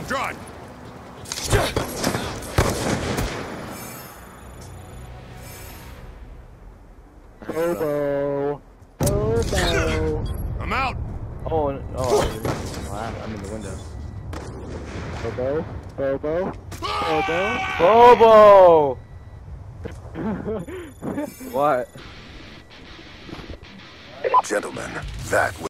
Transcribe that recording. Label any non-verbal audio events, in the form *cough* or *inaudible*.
I'm dry. Bobo. Bobo. I'm out. Oh, oh, I'm in the window. Bobo. Bobo. Bobo. Bobo. *laughs* what? Gentlemen, that